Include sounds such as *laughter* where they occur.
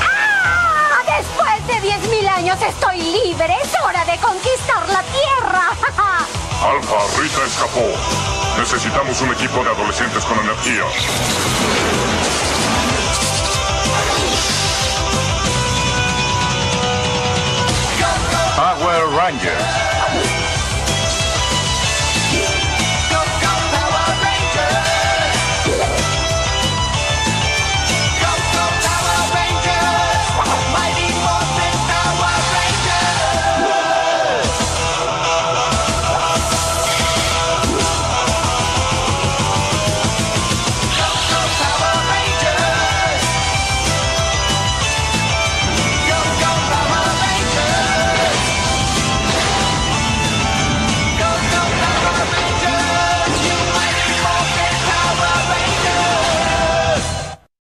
¡Ah! Después de 10.000 años estoy libre. Es hora de conquistar la Tierra. *laughs* Alfa, Rita escapó. Necesitamos un equipo de adolescentes con energía. Power Rangers.